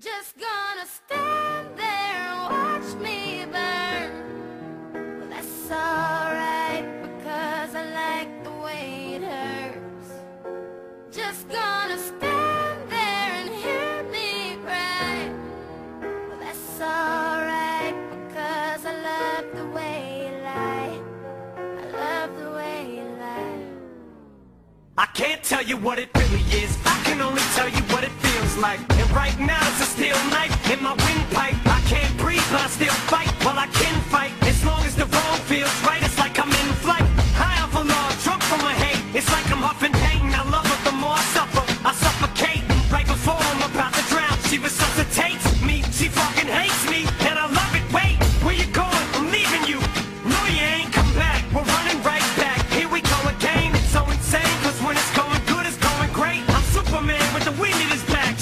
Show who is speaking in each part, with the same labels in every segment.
Speaker 1: Just gonna stay. I
Speaker 2: can't tell you what it really is. I can only tell you what it feels like. And right now it's a steel knife in my windpipe.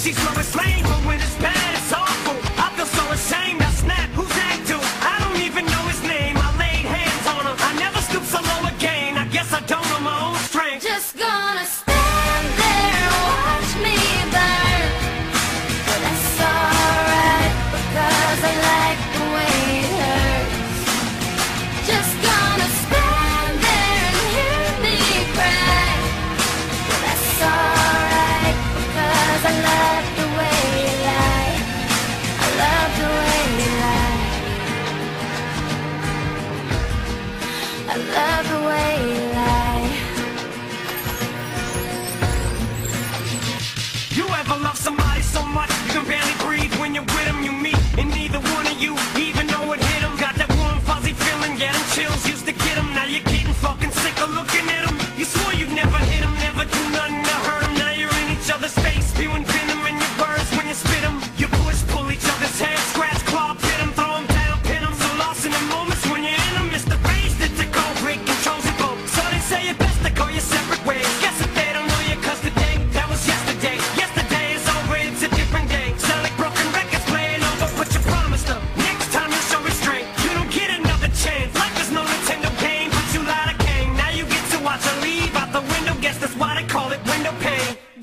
Speaker 2: He's my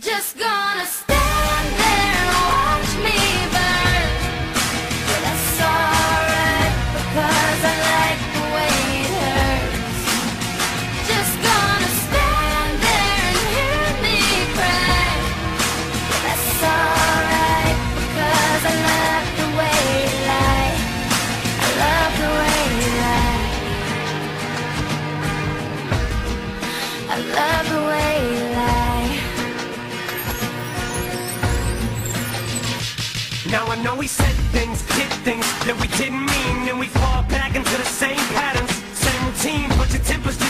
Speaker 1: Just gonna stand there and watch me burn. That's alright because I like the way it hurts. Just gonna stand there and hear me cry. That's alright because I love the way you lie I love the way you lie I love
Speaker 2: Now
Speaker 1: I
Speaker 2: know we said things, did things that we didn't mean And we fall back into the same patterns Same routine, but your temper's